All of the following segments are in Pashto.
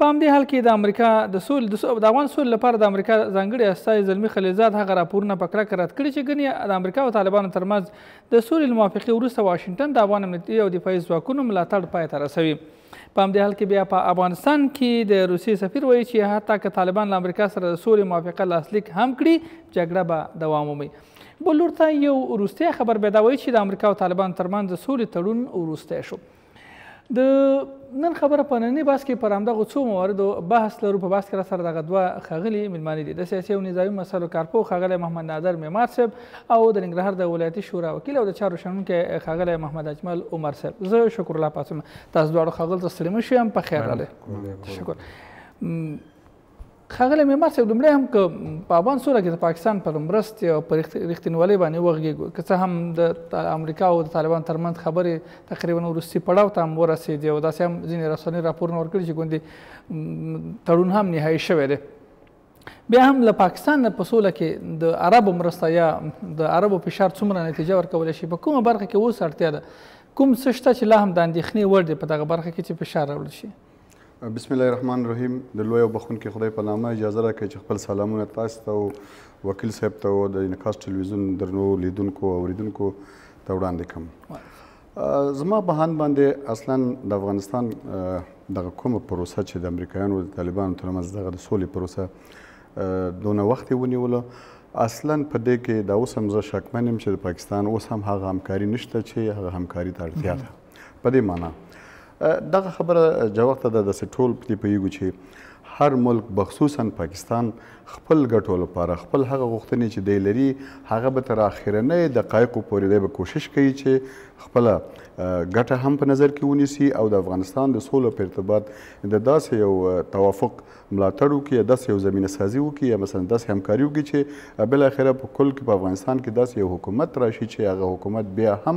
په همدې حال کې د امریکا د سول د افغان سول لپاره د امریکا ځانګړي استازي زلمی خلیلزاد هغه راپورونه په کلکه رد کړي چې ګني د امریکا او طالبانو ترمنځ د سولې موافقې وروسته واشنگټن د افغان امنیتي او دفاعي ځواکونو ملاتړ پای ته رسوي په همدې حال کې بیا په افغانستان کې د روسیې سفیر وایي چې حتی که طالبان له امریکا سره د سولې موافقه لاسلیک هم کړي جګړه به دوام ومومي بل لور ته یو وروستی خبر بیا دا وایي چې د امریکا او طالبان ترمنځ د سولې تړون وروستی شو د نن خبره په ننني بحث کې پر همدغو څو مواردو بحث لرو په بحث کې را سره دغه دوه ښاغلي ملمانه دي د سیاسي او نظامي مسلو کارپو ښاغلی محمد نادر معمار صاحب او د ننګرهار د ولایتي شورا وکیل او د چارو شنونکی ښاغلی محمد اجمل عمر صاحب زه شکر الله پاڅم تاسو دواړو ښاغلو ته ستړي مه شئ هم په خیر راغلی شکر ښاغلی معمار صاحب لومړی هم که په افغان سوله کې د پاکستان پر مرستې او پر رښتینولۍ باندې وغږېږو که څه هم د امریکا او د طالبانو ترمنځ خبرې تقریبا وروستي پړاو ته هم ورسېدې او داسې هم ځینې رسنۍ راپورونه ورکړي چې ګوندې تړون هم نهایي شوی دی بیا هم له پاکستان نه په سوله کې د عربو مرسته یا د عربو فشار څومره نتیجه ورکولی شي په کومه برخه کې اوس اړتیا ده کوم څه شته چې لا هم د اندېښنې وړ دی په دغه برخه کې چې فشار راوړل شي بسم الله الرحمن الرحیم د لوی او بخونکي خدای په نامه اجازه راکړئ چې خپل سلامونه تاسو ته او وکیل صاحب ته او د انعکاس ټلویزیون درنو لیدونکو او اوریدونکو ته وړاندې کړم زما په هان باندې اصلا د افغانستان دغه کومه پروسه چې د امریکایانو او د طالبانو ترمنځ دغه د سولې پروسه دونه وخت ونیوله اصلا په دې کې دا اوس هم زه شکمن یم چې د پاکستان اوس هم هغه همکاري نشته چې هغه همکاري ته اړتیا ده په دې معنی دغه خبره جوخته ده داسې ټول په دې پوهېږو چې هر ملک بخصوصا پاکستان خپل ګټو لپاره خپل هغه غوښتنې چې دی لري هغه به تر اخرنۍ دقایقو پورې دی به کوشش کوي چې خپله ګټه هم په نظر کې ونیسي او د افغانستان د سولو په ارتباط د داسې یو توافق ملاتړ وکړي یا داسې یو زمینه سازي وکړي یا مثلا داسې همکاري وکړي چې بالاخره په کل کې په افغانستان کې داسې یو حکومت راشي چې هغه حکومت بیا هم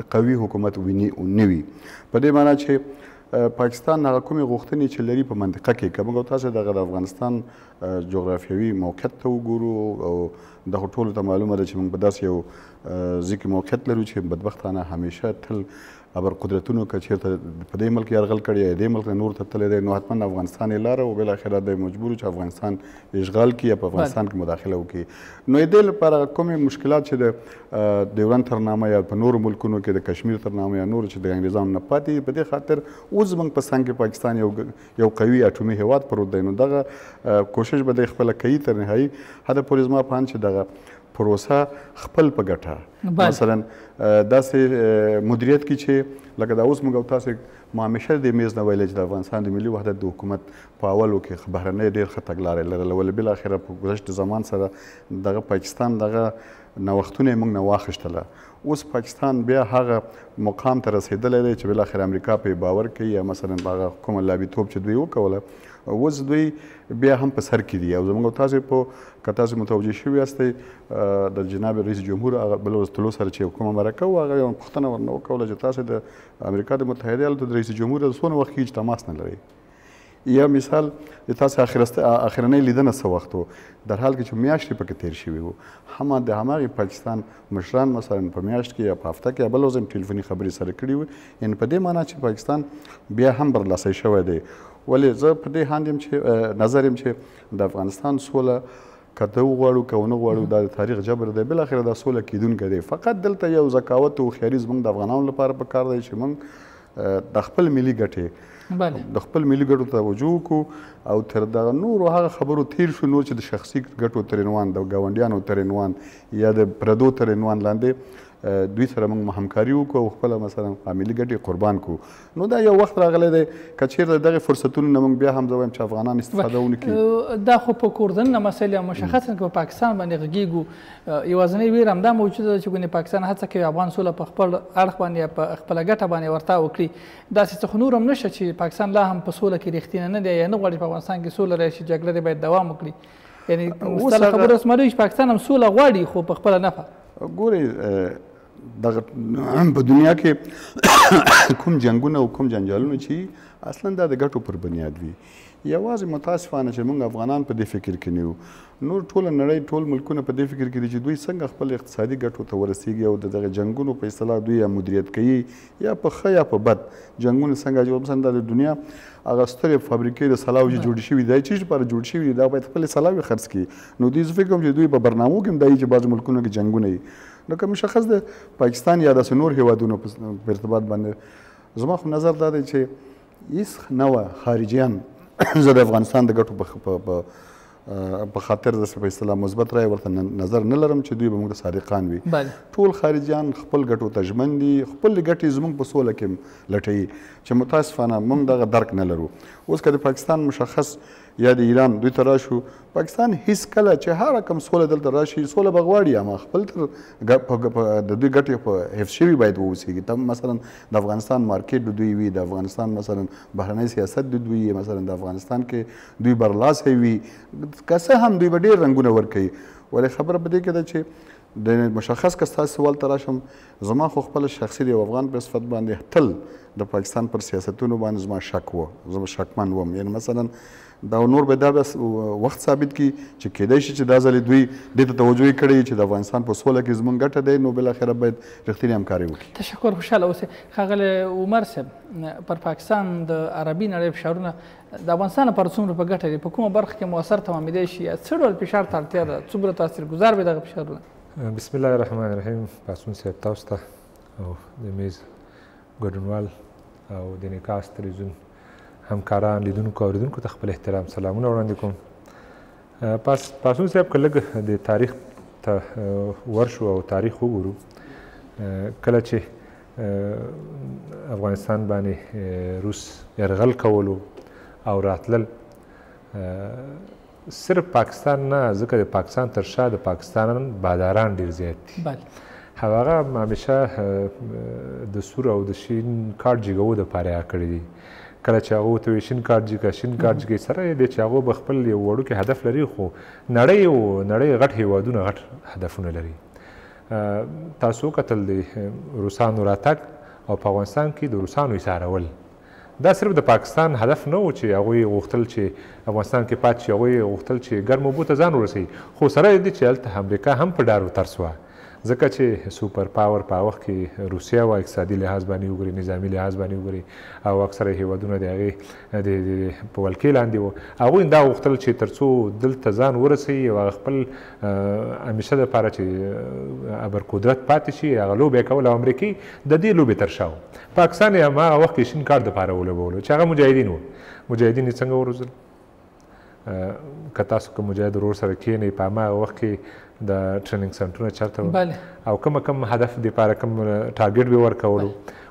د قوي حکومت ویني او نه وي په دې معنی چې پاکستان هغه کومې غوښتنې چې لري په منطقه کې که موږ تاسو دغه د افغانستان جغرافیوي موقعیت ته وګورو او د ټولو ته معلومه ده چې موږ په داسې یو ځکه موقعیت لرو چې بدبختانه همیشه تل ابر قدرتونو که چیرته په دې ملک یرغل کړی یا دې ملک نه نور ته تللی دی نو حتما افغانستان یې لاره او بل اخر دی مجبور چې افغانستان اشغال کړي یا په افغانستان کې مداخله وکړي نو دې لپاره کوم مشکلات چې د ډیورن تر نامه یا په نورو ملکونو کې د کشمیر تر نامه یا نور چې د انګریزانو نه پاتې په دې خاطر اوس زمونږ په څنګ کې پاکستان یو یو قوي اټومي هیواد پروت دی نو دغه کوشش به د خپل کوي تر نهایي حد پورې زما په اند چې دغه پروسه خپل په ګټه مثلا داسې مدیریت کې چې لکه دا اوس موږ او تاسو ما همیشه د میز نه ویل چې د افغانستان د ملي وحدت د حکومت په اولو کې بهرنۍ ډېر ښه تګلارې لرله ولې بالاخره په ګذشت زمان سره دغه پاکستان دغه نوښتونه یې موږ نه واخیستله اوس پاکستان بیا هغه مقام ته رسېدلی دی چې بالاخره امریکا پرې باور کوي یا مثلا هغه کومه لابیتوب چې دوی وکوله اوس دوی بیا هم په سر کې دي او زموږ تاسو په که تاسو متوجه شوي یاستئ د جناب رئیس جمهور هغه بل ورځ طلوع سره چې کومه مرکه وه هغه یوه پوښتنه ورنه وکوله چې تاسو د امریکا د متحده ایالاتو د رئیس جمهور د څونه وخت هیڅ تماس نه لرئ یا مثال د تاسو اخرسته اخرنۍ لیدنه څه وخت وو در حال کې چې میاشتې پکې تیر شوی وو هم د هماغه پاکستان مشران مثلا په میاشت کې یا په هفته کې بل ځل ټلیفوني خبرې سره کړې وي ان په دې معنی چې پاکستان بیا هم برلاسه شوی دی ولې زه په دې هاند یم چې نظر یم چې د افغانستان سوله که ته وغواړو که ونه غواړو دا د تاریخ جبر دی بالاخره دا سوله کیدونکی دی فقط دلته یو ذکاوت او هوښیاري زموږ د افغانانو لپاره پکار دی چې موږ د خپل ملي ګټې د خپل ملي ګټو ته توجه وکړو او تر دغه نورو هغه خبرو تیر شو نور چې د شخصي ګټو تر عنوان د ګاونډیانو تر عنوان یا د پردو تر عنوان لاندې دوی سره موږ همکاري وکړو او خپل مثلا ملي ګټې قربان کړو نو دا یو وخت راغلی دی که چیرته دغه فرصتونو نه موږ بیا هم زه وایم چې افغانان استفاده ونه کړي دا خو په کوردن نه مسله مشخصا په پاکستان باندې غږیږو یوازنی ویر هم دا موجوده ده چې ګنې پاکستان هڅه کوي افغان سوله په خپل اړخ باندې په خپل ګټه باندې ورتا وکړي دا څه خو نور هم نشه چې پاکستان لا هم په سوله کې رښتینه نه دی یا نه غواړي په افغانستان کې سوله راشي جګړه باید دوام وکړي یعنی اوس خبره سمره پاکستان هم سوله غواړي خو په خپل نه ګوري دغه په دنیا کې کوم جنگونه او کوم جنجالونه چې اصلا دا د ګټو پر بنیاد وي یوازې متاسفانه چې موږ افغانان په دې فکر کې نه یو نور ټوله نړۍ ټول ملکونه په دې فکر کې دي چې دوی څنګه خپل اقتصادي ګټو ته ورسیږي او د دغه جنگونو په اصطلاح دوی یا مدیریت کوي یا په ښه یا په بد جنگونه څنګه جوړ مثلا د دنیا هغه سترې فابریکې د سلاو چې جوړې شوي دا چې لپاره جوړ شوي دا باید خپل سلاوي خرڅ کړي نو دوی زه فکر کوم چې دوی په برنامو کې هم دا چې بعض ملکونو کې جنگونه نو که مشخص ده پاکستان یا داسې نور هیوادونو په ارتباط باندې زما خو نظر دا دی چې هیڅ نه وه خارجیان زه د افغانستان د ګټو په په خاطر د په اصطلاح مثبت رای ورته نظر نه لرم چې دوی به موږ صادقان وي ټول خارجيان خپل ګټو ته ژمن دي خپل ګټې زموږ په سوله کې لټوي چې متاسفانه موږ دغه درک نه لرو اوس که د پاکستان مشخص یا د ایران دوی ته راشو پاکستان هیڅ کله چې هر رقم سوله دلته راشي سوله به غواړي اما خپل تر د دوی ګټې په حفظ شوي باید واوسېږي ته مثلا د افغانستان مارکیټ د دوی وي د افغانستان مثلا بهرنی سیاست د دوی مثلا د افغانستان کې دوی برلاسی وي که څه هم دوی به ډېر رنګونه ورکوي ولې خبره په دې کې ده چې د مشخص که ستاسو سوال ته راشم زما خو خپل شخصي د یو افغان په صفت باندې تل د پاکستان پر سیاستونو باندې زما شک و زما شکمن وم یعنی مثلا دا نور به دا بس وخت ثابت کی چې کېدای شي چې دا ځلې دوی دې ته توجه کړي چې د افغانستان په سوله کې زمونږ ګټه دی نو بل اخره باید رښتینی همکاري وکړي تشکر خوشاله اوسې ښاغلی عمر صاحب پر پاکستان د عربي نړۍ فشارونه د افغانستان لپاره څومره په ګټه دی په کومه برخه کې موثر تمامېدای شي یا څه ډول فشار ته اړتیا ده څومره تاثیرګذار وي دغه فشارونه بسم الله الرحمن الرحیم پاسون صاحب تاسو ته او د میز ګډونوال او د نکاس تلویزیون همکاران لیدونکو او اوریدونکو ته خپل احترام سلامونه وړاندې کوم پاس پاسون صاحب که لږ د تاریخ ته ورشو او تاریخ وګورو کله چې افغانستان باندې روس يرغل کولو او راتلل صرف پاکستان نه ځکه د پاکستان تر شا د پاکستان باداران ډیر زیات دي بله هغه همیشه د سور او د شین کارت جګو د پاره کړی دی کله چې هغه ته شین کارت جګه شین کارت جګه سره د چې هغه به خپل یو وړو کې هدف لري خو نړۍ او نړۍ غټ هیوادونه غټ هدفونه لري تاسو وکتل د روسانو راتګ او په افغانستان کې د روسانو ایسارول دا صرف د پاکستان هدف نه و چې هغوی غوښتل چې افغانستان کې پاتې شي هغوی غوښتل چې ګرمو اوبو ته ځان ورسوي خو سره دې چې هلته امریکا هم په ډار و ترس وه ځکه چې سوپر پاور په وخت کې روسیه و اقتصادي لحاظ باندې وګوري نظامی لحاظ باندې وګوري او اکثره هیوادونه د هغې د په ولکې لاندې وو هغوی دا غوښتل چې ترڅو دلته ځان ورسوي او هغه خپل همیشه لپاره چې ابر قدرت پاتې شي هغه لوبه یې کوله او امریکې د دې لوبې تر شا وو پاکستان یې هماغه وخت کې شین کارت دپاره ولوبولو چې هغه مجاهدین وو مجاهدین یې څنګه وروزل که تاسو کوم مجاهد ورور سره کینئ په هماغه وخت کې د ټریننګ سنټرونه چرته وو او کوم کوم هدف د پاره کوم ټارګټ به ورکولو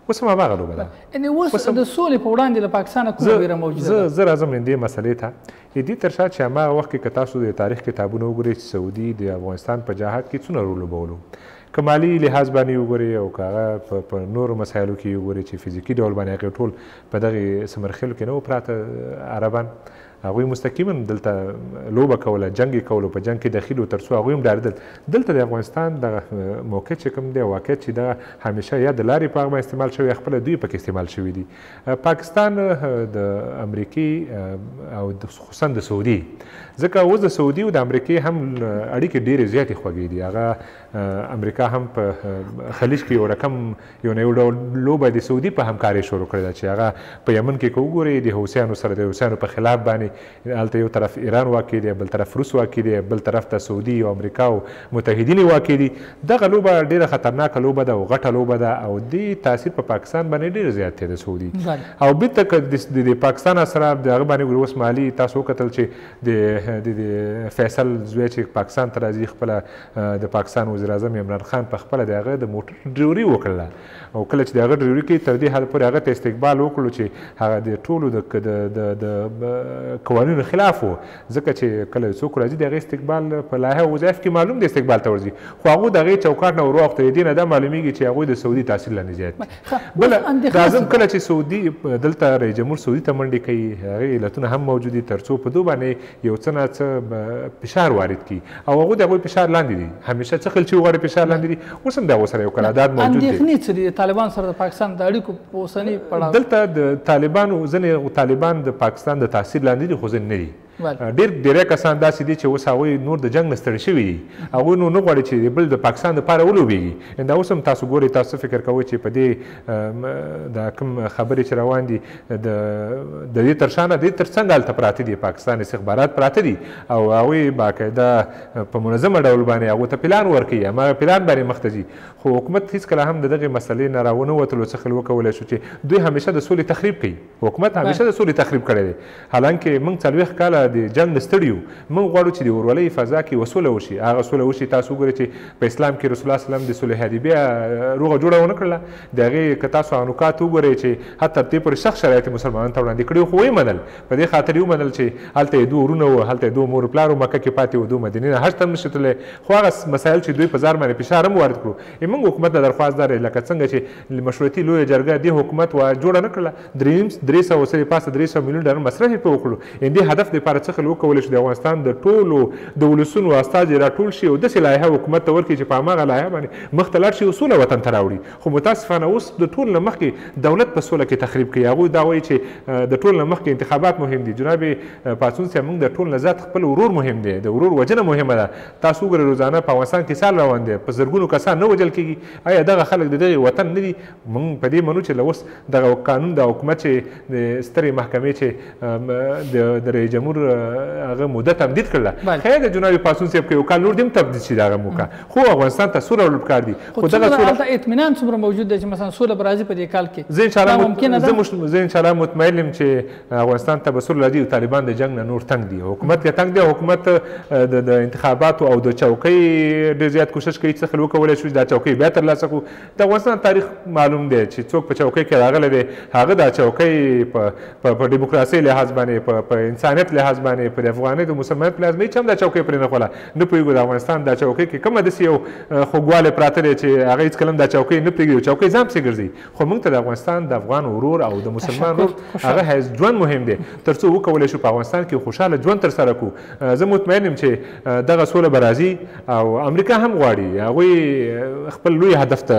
اوس هم هغه لوبه ده ان اوس د سولې په وړاندې له پاکستان کومه ویره موجوده ده زه راځم دې مسلې ته دې تر شا چې هغه وخت کې تاسو د تاریخ کتابونه وګورئ چې سعودي د افغانستان په جهاد کې څونه رول لوبولو که مالي لحاظ باندې يې وګورئ او که هغه په په نورو مسايلو کې يې وګورئ چې فزيکي ډول باندې هغه ټول په دغې سمرخېلو کې نه وو پراته عربان هغوی مستقيما دلته لوبه کوله جنګ يې کولو په جنګ کې دخيل وو تر څو هغوی هم ډارېدل دلته د افغانستان دغه موقعيت چې کوم دی واقعيت چې دغه همېشه يا د لارې په هغه باندې استعمال شوی يا خپله دوی پکې استعمال شوي دي پاکستان د امريکې او خصوصا د سعودي ځکه اوس د سعودي او د امريکې هم اړيکې ډېرې زياتې خوږې دي هغه امریکا هم په خلیج کې یو رقم یو نه یو ډول لوبه د سعودي په همکارۍ شروع کړې ده چې هغه په یمن کې که وګورئ د حوثیانو سره د حوثیانو په خلاف باندې هلته یو طرف ایران واقع دی بل طرف روس واقع دی بل طرف ته سعودي او امریکا او متحدین یې واقع دي دغه لوبه ډېره خطرناکه لوبه ده او غټه لوبه ده او دې تاثیر په پاکستان باندې ډېر زیات دی د سعودي او بېرته که د پاکستان سره د هغه باندې اوس مالي تاسو وکتل چې د فیصل زوی چې پاکستان ته راځي خپله د پاکستان وزیراعظم عمران خان په خپله د هغه د موټر ډریوري وکړله او کله چې د هغه ډریوري کوي تر دې حد پورې هغه ته استقبال وکړو چې هغه د ټولو د د د د قوانینو خلاف وو ځکه چې کله څوک راځي د هغه استقبال په لایحه او وظایف کې معلوم دی استقبال ته ورځي خو هغه د هغه چوکاټ نه وروخته دې نه دا معلومیږي چې هغه د سعودي تاثیر لاندې زیات دي بل د اعظم کله چې سعودي دلته رئیس جمهور سعودي ته منډې کوي هغه علتونه هم موجود دي ترڅو په دوه باندې یو څه نا څه فشار وارد کی او هغه د هغوی فشار لاندې دي همیشه څه خلچي وغواړي فشار لاندې دي اوس هم د هغو سره یو قرارداد موجود دی اندېښنې څه دي د طالبان سره د پاکستان د اړیکو په اوسني پړاو دلته د طالبانو ځینې طالبان د پاکستان د تاثیر لاندې دي خو ځینې نه دي ډېر ډېری کسان داسې دي چې اوس هغوی نور د جنګ نه ستړي شوي دي هغوی نور نه غواړي چې بل د پاکستان دپاره ولوبېږي دا اوس هم تاسو ګورئ تاسو فکر کوئ چې په دې دا کوم خبرې چې روان دي د د دې تر شا نه دې تر څنګ هلته پراته دي پاکستان استخبارات پراته دي او هغوی باقاعده په منظمه ډول باندې هغو ته پلان ورکوي هماغه پلان باندې مخته ځي خو حکومت هیڅکله هم د دغې مسلې نه راونه وتلو څه خل وکولی شو چې دوی همیشه د سولې تخریب کوي حکومت همیشه د سولې تخریب کړی دی حالانکه موږ څلوېښت کاله د جنګ نه ستړي یو موږ غواړو چې د ورولۍ فضا کې یوه سوله وشي هغه سوله وشي تاسو وګورئ چې په اسلام کې رسول الله صلی الله علیه وسلم د صلح حدیبیه روغه جوړه ونه کړله د هغې که تاسو هغه نکات وګورئ چې حتی تر دې پورې سخت شرایط یې مسلمانانو ته وړاندې کړي وو، خو ویې منل، په دې خاطر یې ومنل چې هلته یې دوه وروڼه وو، هلته یې دوه مور و پلار وو، مکه کې پاتې وو، دوی مدینې نه حج ته هم نه شي تللی، خو هغه مسایل چې دوی په ځار باندې فشار هم وارد کړو، یې موږ حکومت ته درخواست دادی، لکه څنګه چې مشورتي لویه جرګه دې حکومت وه جوړه نه کړله، دریم، درې سوه او څه دپاسه درې سوه میلیون ډالر مصرف یې پرې وکړو، یعنې دې هدف دپاره څه خل وکولای شو د افغانستان د ټولو د ولسونو استازي راټول شي او داسې لایحه حکومت ته ورکړي چې په هماغه لایحه باندې مخ ته لاړ شي او سوله وطن ته راوړي خو متاسفانه اوس د ټول نه مخکې دولت په سوله کې تخریب کوي هغوی دا وایي چې د ټول نه مخکې انتخابات مهم دي جناب پاڅون صاحب موږ د ټول نه زیات خپل ورور مهم دی د ورور وژنه مهمه ده تاسو وګورئ روزانه په افغانستان قصال روان دی په زرګونو کسان نه وژل کیږي ایا دغه خلک د دغه وطن نه دي موږ په دې منو چې له اوس دغه قانون د حکومت چې د سترې محکمې چې د رئیس جمهور هغه موده تمدید کړله خیر د جناب پاڅون صاحب که یو کال نور دې هم تمدید شي دغه موقع خو افغانستان ته سوله راوړل پکار دي خو دغه سوله هلته اطمینان څومره موجود دی چې مثلا سوله به راځي په دې کال کې زه انشاءالله زه انشاءالله مطمئن یم چې افغانستان ته به سوله راځي او طالبان د جنګ نه نور تنګ دي حکومت که تنګ دی حکومت د انتخاباتو او د چوکۍ ډېر زیات کوشش کوي چې خپل وکولی شو چې دا چوکۍ بیا ترلاسه کړو د افغانستان تاریخ معلوم دی چې څوک په چوکۍ کې راغلی دی هغه دا چوکۍ په په په دیموکراسۍ لحاظ باندې په په انسانیت لحاظ باندې په افغاني د مسلمانیت په لحاظ باندې هم دا چوکۍ پرې نه خوله نه پوهیږو د افغانستان دا چوکۍ کې کومه داسې یو خوږوالی پراته دی چې هغه هیڅ کلم دا چوکۍ نه پرېږدي چوکۍ ځان پسې ګرځي خو موږ ته د افغانستان د افغان ورور او د مسلمان ورور هغه هیڅ ژوند مهم دی ترڅو وکولای شو په افغانستان کې خوشاله ژوند تر سره کړو زه مطمئن یم چې دغه سوله به راځي او امریکا هم غواړي هغوی خپل لوی هدف ته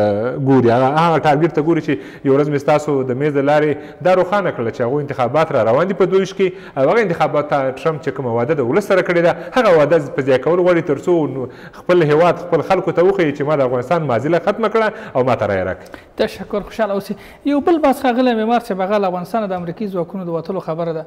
ګوري هغه ټارګیټ ته ګوري چې یو ورځ مې ستاسو د میز د لارې دا روښانه کړله چې هغوی انتخابات را روان دي په دوه ویشت کې او هغه انتخابات ته ټرمپ چې کومه وعده د ولس سره کړې ده هغه وعده په ځای کول غواړي تر څو خپل هیواد خپل خلکو ته وښیي چې ما د افغانستان معضله ختمه کړه او ما ته رایه راکړه تشکر خوشاله اوسې یو بل بحث راغلی معمار صاحب هغه له افغانستانه د امریکي ځواکونو د وتلو خبره ده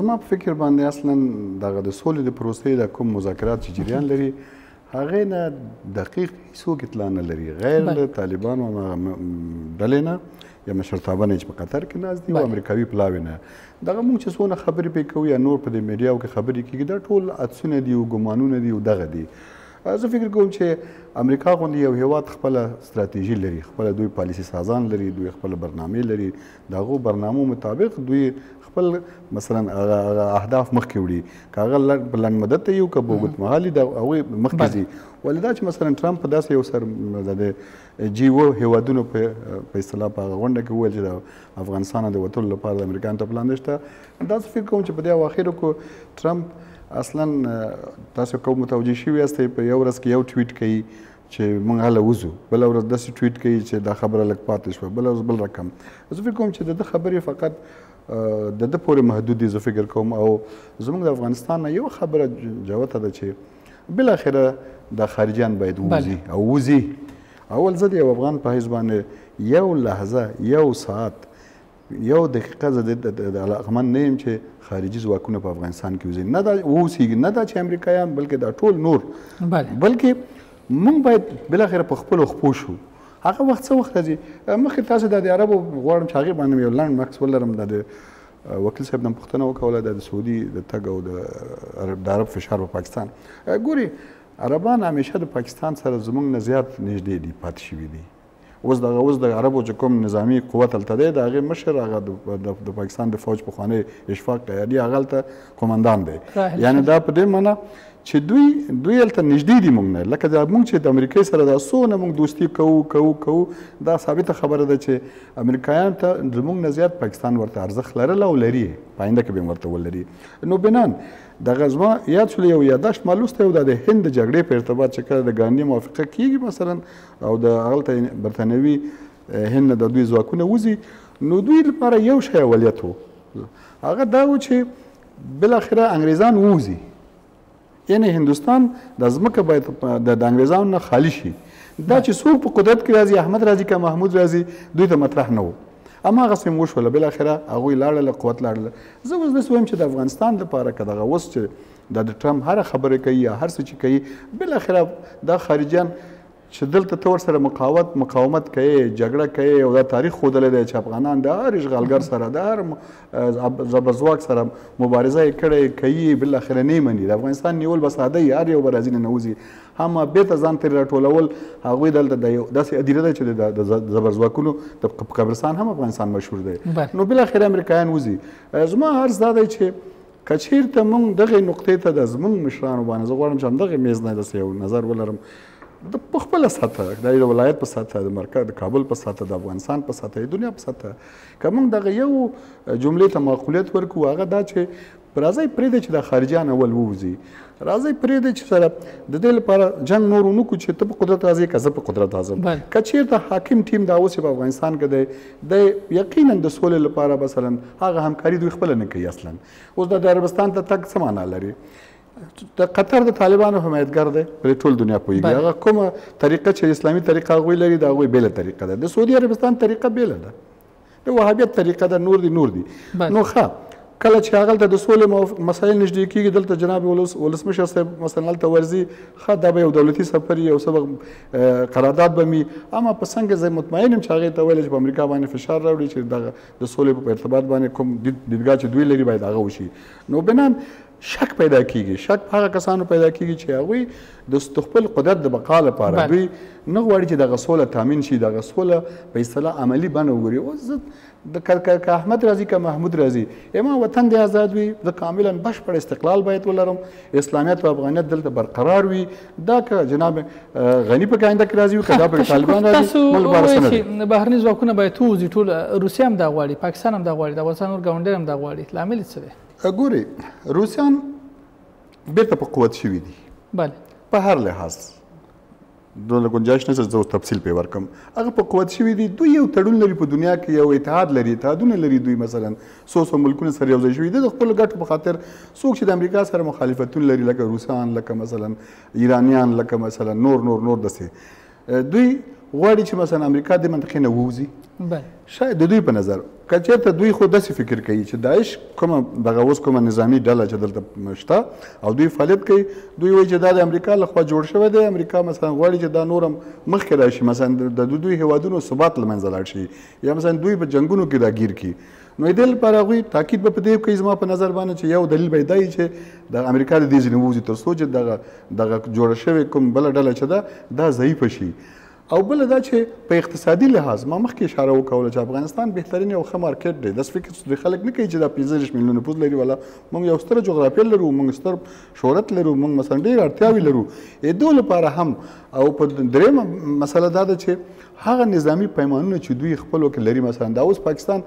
زما په فکر باندې اصلا دغه د سولې د پروسې د کوم مذاکرات چې جریان لري هغه نه دقیق هیڅوک اطلاع نه لري غیر له طالبان او ډلې نه یا مشرتابه نه چې په قطر کې ناز دي او امریکاوي پلاوي نه دغه موږ چې څونه خبرې پې کوو یا نور په دې میډیاو کې خبرې کېږي دا ټول عدسونه دي او ګمانونه دي او دغه دي زه فکر کوم چې امریکا غوندې یو هیواد خپل ستراتیژي لري خپل دوی پالیسي سازان لري دوی خپل برنامه لري د هغو برنامو مطابق دوی خپل مثلا هغه اهداف مخکې وړي که هغه لږ په لنډ مدت یو که په اوږد مهالي د هغوی مخکې ځي ولې دا چې مثلا ټرمپ په داسې یو سر د جي اوه هیوادونو په اصطلاح په هغه غونډه کې وویل چې د افغانستان د وتلو لپاره د امریکا ته پلان نشته داسې فکر کوم چې په دې اواخرو کې ټرمپ اصلا تاسو کوم متوجه شوي یاستئ په یو ورځ کې یو ټویټ کوي چې موږ هله وځو بل ورځ داسې ټویټ کوي چې دا خبره لږ پاتې شوه بل ورځ بل رقم زه فکر کوم چې د ده خبرې فقط د ده پورې محدود دي زه فکر کوم او زموږ د افغانستان نه یو خبره جوته ده چې بل اخره د خارجیان باید ووزي او وزي اول زه د یو افغان په حیث باندې یو لحظه یو ساعت یو دقیقه زه د علاقمند نه یم چې خارجي ځواکونه په افغانستان کې وزي نه دا اوسېږي نه دا چې امریکایان بلکې دا ټول نور بلکې مونږ باید بل اخر په خپل خپو شو هغه وخت څه وخت راځي مخکې تاسو د عربو غواړم چې هغه باندې یو لاند مکس ولرم د وکیل صاحب نن پوښتنه وکوله د سعودي د تګ او د عرب فشار په پاکستان ګوري عربان همیشه د پاکستان سره زمونږ نه زیات نږدې دي پاتې شوي دي اوس دغه اوس د عربو چې کوم نظامی قوت هلته دی د هغې مشر هغه د پاکستان د فوج پخوانی اشفاق قیادي هغه هلته قومندان دی یعنی دا په دې معنی چې دوی دوی هلته نږدې دي موږ نه لکه دا موږ چې د امریکای سره دا څونه موږ دوستي کوو کوو کوو دا ثابته خبره ده چې امریکایان ته زموږ نه زیات پاکستان ورته ارزښت لرله او لري په آینده کې به ورته ولري نو بنان د غزما یاد شول یو یاداشت مالوسته یو د هند جګړې په ارتباط چې کله د ګاندي موافقه کیږي مثلا او د هغلته برتانوي هند نه د دوی ځواکونه وځي نو دوی لپاره یو شی اولیت وو هغه دا و چې بالاخره انګریزان ووځي یعنی هندستان د ځمکه باید د انګریزانو نه خالی شي دا چې څوک په قدرت کې راځي احمد راځي که محمود راځي دوی ته مطرح نه وو اما هغه سم وشول بل اخره هغه لاړل قوت لاړل زه اوس داسې وایم چې د افغانستان لپاره که دغه اوس چې دا د ټرمپ هره خبره کوي یا هر څه چې کوي بالاخره دا خارجیان چې دلته ته ورسره مقاومت مقاومت کوي جګړه کوي او دا تاریخ ښودلی دی چې افغانان د هر اشغالګر سره د هر زبرځواک سره مبارزه یې کړې کوي بالاخره نه مني د افغانستان نیول به ساده یې هر یو به راځي ننوځي هم بېرته ځان ترې راټولول هغوی دلته د یو داسې ادیره ده چې د زبرځواکونو د قبرستان هم افغانستان مشهور دی نو بالاخره امریکایان وځي زما عرض دا دی چې که چیرته موږ دغه نقطې ته د زمونږ مشرانو باندې زه غواړم چې همدغه میز نه داسې یو نظر ولرم د په خپل سطح د یو ولایت په سطح د مرکز د کابل په سطح د افغانستان په سطح د دنیا په سطح که موږ دغه یو جملې ته معقولیت ورکو هغه دا چې راځي پرې د چې د خارجيان اول ووزي راځي پرې د چې سره د دې لپاره جنگ نور نو کو چې ته په قدرت راځي که زه په قدرت راځم کچیر ته حاکم ټیم دا اوس په افغانستان کې دی دی یقینا د سولې لپاره مثلا هغه همکاري دوی خپل نه کوي اصلا اوس د عربستان ته تک څه معنا لري د قطر د طالبانو حمایتګر دی په ټول دنیا پوهیږي هغه کومه طریقه چې اسلامي طریقه غوي لري دا غوي بیل طریقه ده د سعودي عربستان طریقه بیل ده د وهابیت طریقه ده نور دي نور دي نو ښه کله چې هغلته د سولې مسایل نږدې کیږي دلته جناب ولس ولسمشر صاحب مثلا هلته ورځي ښه دا به یو دولتي سفر یو څه قرارداد به می اما په څنګه زه مطمئن یم چې هغه ته ویل چې په امریکا باندې فشار راوړي چې دغه د سولې په ارتباط باندې کوم دیدګاه چې دوی لري باید هغه وشي نو بنا شک پیدا کیږي شک هغه کسانو پیدا کیږي چې هغه د خپل قدرت د بقا لپاره دوی نه غواړي چې دغه سوله تامین شي دغه سوله په اصطلاح عملی بنه وګوري او د که که که احمد راځي که محمود راځي اما وطن دی آزاد وي زه کاملا بشپړ استقلال باید ولرم اسلامیت او افغانیت دلته برقرار وي دا که جناب غني په کاینده کې راځي که دا په طالبان راځي مونږ لپاره څه نه دی بهرني ځواکونه باید ووځي ټول روسیه هم دا غواړي پاکستان هم دا غواړي د افغانستان نور ګاونډیان هم دا غواړي لامل څه دی ګوري روسیان بیرته په قوت شوي دي بله په هر لحاظ دونه گنجائش نشته زه تفصیل پې ورکم هغه په قوت شوی دی دوی یو تړون لري په دنیا کې یو اتحاد لري اتحادونه لري دوی مثلا څو څو ملکونه سره یو ځای شوي دي د خپل ګټو په خاطر څوک چې د امریکا سره مخالفتون لري لکه روسان لکه مثلا ایرانیان لکه مثلا نور نور نور دسه دوی غواړي چې مثلا امریکا د منطقې نه ووځي شاید د دوی په نظر که چېرته دوی خو داسې فکر کوي چې داعش کومه دغه اوس کومه نظامي ډله چې دلته شته او دوی فعالیت کوي دوی وایي چې دا د امریکا لخوا جوړ شوی دی امریکا مثلا غواړي چې دا نور هم مخکې راشي مثلا د دوی هیوادونو ثبات له منځه لاړ شي یا مثلا دوی په جنگونو کې راګیر کړي نو دې لپاره هغوی تاکید به په دې کوي زما په نظر باندې چې یو دلیل به دا وي چې د امریکا د دې ځینې ووځي تر څو چې دغه دغه جوړه شوې کوم بله ډله چې ده دا ضعیفه شي او بله دا چې په اقتصادي لحاظ ما مخکې اشاره وکوله چې افغانستان بهترین او ښه مارکیټ دی داس فکر چې خلک نه کوي چې دا 15 میلیون نفوس لري ولا موږ یو ستر جغرافیه لرو موږ ستر شهرت لرو موږ مثلا ډېر اړتیاوې لرو اې دوه لپاره هم او په درېمه مسله دا ده چې هغه نظامی پیمانونه چې دوی خپلو کې لري مثلا دا اوس پاکستان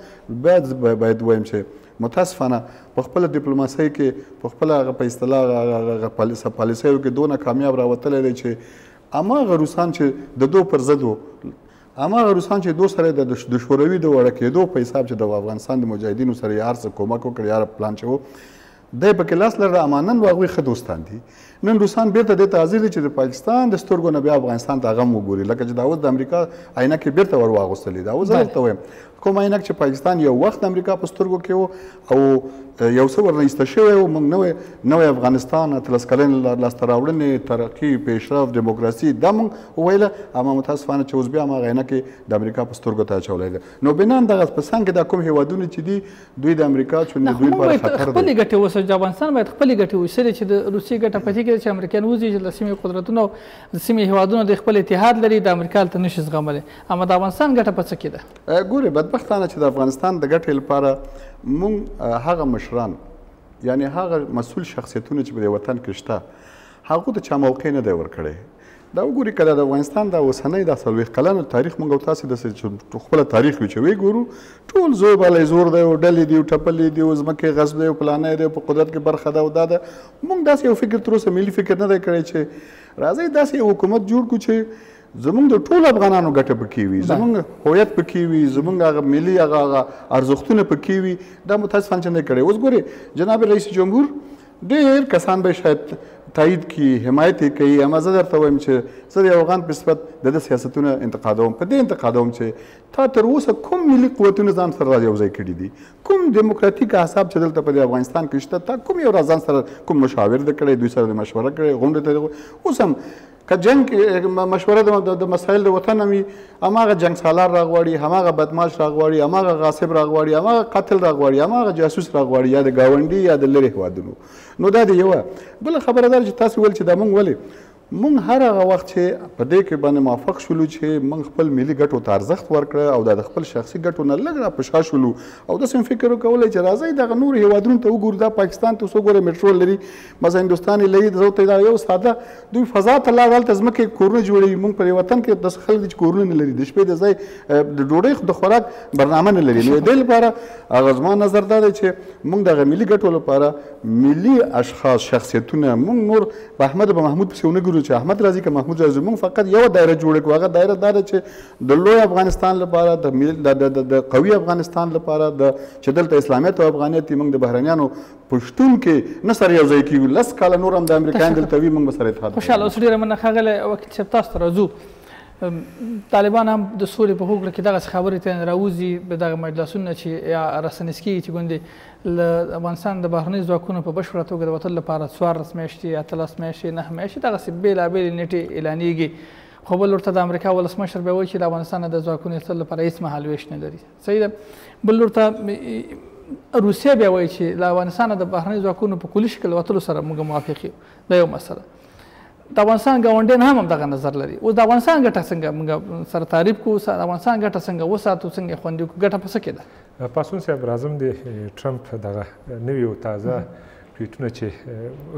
باید باید وایم چې متاسفانه په خپل ډیپلوماسۍ کې په خپل هغه په اصطلاح هغه پالیسیو کې دونه کامیاب راوتلی دی چې هماغه روسان چې د دو پر ضد و هماغه روسان چې دو سره د د شوروي د وړه کېدو په حساب چې د افغانستان د مجاهدینو سره یې هر څه کومک وکړ یا پلان چې و دی پکې لاس لرله امانن و هغوی ښه دوستان دي نن روسان بیرته دې ته حاضر دي چې د پاکستان د سترګو نه بیا افغانستان ته هغه هم وګوري لکه چې دا اوس د امریکا عینکې بیرته ور واغوستلې دا اوس زه درته وایم کوم عینک چې پاکستان یو وخت د امریکا په سترګو کې وو او یو څه ورنه ایسته شوی وو موږ نوی نوی افغانستان اتلس کلن لاسته راوړنې ترقي پیشرفت دیموکراسي دا موږ ویله اما متاسفانه چې اوس بیا هماغه عینکې د امریکا په سترګو ته اچولی ده نو بنا دغه په څنګ کې دا کوم هیوادونه چې دي دوی د امریکا چون دوی لپاره خطر دی خپلې ګټې وساتي د افغانستان باید خپلې ګټې وساتي چې د روسیې ګټه پکې کې چې امریکایان وځي چې د سیمې قدرتونه او د سیمې هیوادونه د خپل اتحاد لري د امریکا ته نشي زغملی اما د افغانستان ګټه په څه کې ده؟ ګورې بدبختانه چې د افغانستان د ګټې لپاره مونږ هغه مشران یعنی هغه مسؤل شخصیتونه چې په دې وطن کې شته هغو ته چا موقع نه دی ورکړی دا وګوري کله د افغانستان د اوسنۍ د څلوېښت کلنو تاریخ موږ او تاسو د خپل تاریخ وی چې وی ګورو ټول زور بالا زور دی او ډلې دی او ټپلې دی او ځمکې غصب دی او پلانې دی په قدرت کې برخه ده او دا ده موږ داسې یو فکر تر اوسه ملي فکر نه دی کړی چې راځي داسې یو حکومت جوړ کړو چې زمونږ د ټولو افغانانو ګټه پکې وي، زمونږ هویت پکې وي، زمونږ هغه ملي هغه هغه ارزښتونه پکې وي، دا متاسفانه چې نه کړی. اوس ګورې جناب رئیس جمهور ډېر کسان به شاید تایید کړي، حمایت یې کوي، اما زه درته وایم چې زه د یو افغان په صفت د ده سیاستونه انتقادوم، په دې انتقادوم چې تا تر اوسه کوم ملي قوتونه ځان سره را یوځای کړي دي، کوم دیموکراتیک احزاب چې دلته په دې افغانستان کې شته، تا کوم یو را ځان سره کوم مشاور د کړی، دوی سره د مشوره کړې، غونډې ته اوس هم که جنګ مشوره د مسایل د وطن وي هماغه جنګ سالار راغواړي هماغه بدمعاش راغواړي هماغه غاصب راغواړي هماغه قاتل راغواړي هماغه جاسوس راغواړي یا د گاونډي یا د لرې هوادونو نو دا دی یوه بل خبره ده چې تاسو ول چې دا مونږ ولې مونږ هر هغه وخت چې په دې کې باندې موافق شولو چې مونږ خپل ملي ګټو ته ارزښت ورکړه او دا د خپل شخصي ګټو نه لږ را په شا شولو او داسې هم فکر وکولی چې راځئ دغه نور هېوادونو ته وګورو دا پاکستان ته څو ګوره مټرول لري مثلا هندستاني لوي د زوت اداره یو ساده دوی فضا ته لاړ هلته ځمکې کورونه جوړوي موږ په وطن کې د خلک چې کورونه نه لري د شپې د ځای د ډوډۍ د خوراک برنامه نه لري نو دې لپاره هغه زما نظر دا دی چې موږ دغه ملي ګټو لپاره ملي اشخاص شخصیتونه موږ نور په احمد په محمود پسې ونه ګورو چې احمد راځي که محمود راځي موږ فقط یو دایره جوړه کړو هغه دایره دا ده چې د لوی افغانستان لپاره د مل د قوي افغانستان لپاره د چې دلته اسلامیت او افغانیت موږ د بهرنیانو په شتون کې نه سره یو ځای کیږو لس کاله نور هم د امریکایان دلته وي موږ به سره اتحاد خوشاله اوس ډیره مننه ښاغلی وکیل صاحب تاسو ته راځو طالبان هم د سولې په هوکړه کې دغسې خبرې ته راوځي د دغه مجلسونو نه چې یا رسنیز کېږي چې ګوندې له افغانستان د بهرنیو ځواکونو په بشپړه توګه د وتلو لپاره څوارلس میاشتې اتلس میاشتې نهه میاشتې دغسې بېلابېلې نیټې اعلانېږي خو بل ورته د امریکا ولسمشر بیا وایي چې د افغانستان د ځواکونو ایستلو لپاره هېڅ مهال وېش نه لري صحیح ده بل لور ته روسیه بیا وایي چې له افغانستانه د بهرنیو ځواکونو په کلي شکل وتلو سره موږ موافق یو دا یو مسله د افغانستان ګاونډیان هم همدغه نظر لري اوس د افغانستان ګټه څنګه موږ سره تعریف کوو د افغانستان ګټه څنګه وساتو څنګه خوندي کړو ګټه په څه کې ده پاسون صاحب راځم د ټرمپ دغه نوي او تازه ټویټونه چې